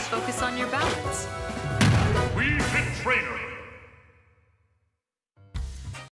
to focus on